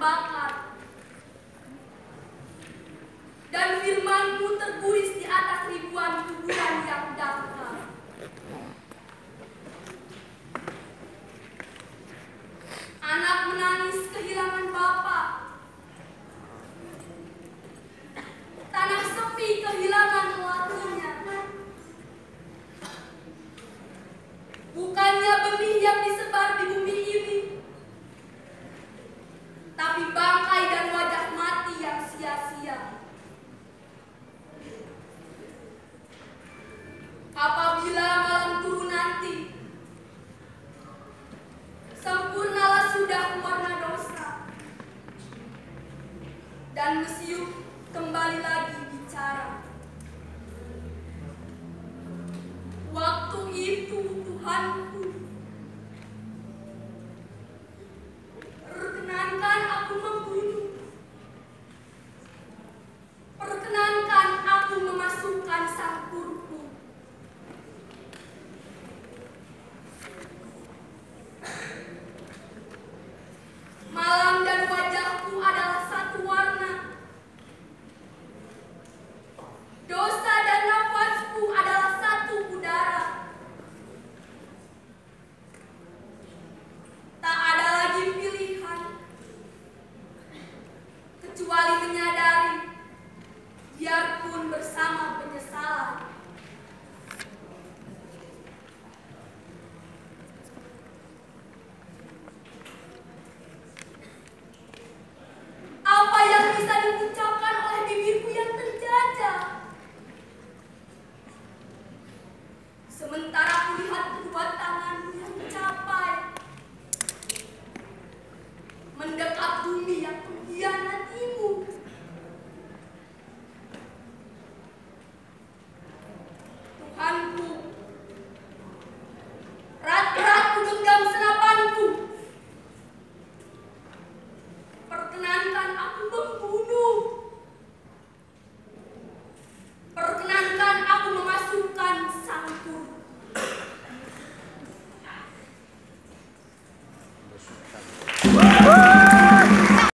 terbakar. Dan firmanmu terbuis di atas ribuan kuburan yang daftar. Anak menangis kehilangan bapak. Tanah sepi kehilangan waktunya. Bukannya benih yang disebut Mesiu kembali lagi bicara. Waktu itu Tuhanku, kecuali menyadari biarpun bersama Perkenankan aku membunuh. Perkenankan aku memasukkan sangkur.